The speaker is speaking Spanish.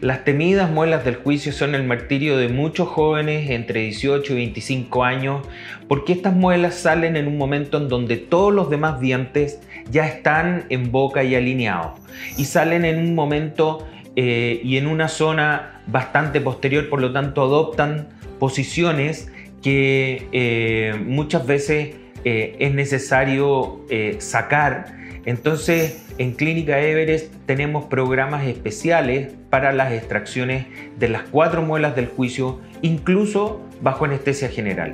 Las temidas muelas del juicio son el martirio de muchos jóvenes entre 18 y 25 años porque estas muelas salen en un momento en donde todos los demás dientes ya están en boca y alineados y salen en un momento eh, y en una zona bastante posterior, por lo tanto adoptan posiciones que eh, muchas veces eh, es necesario sacar entonces, en Clínica Everest tenemos programas especiales para las extracciones de las cuatro muelas del juicio, incluso bajo anestesia general.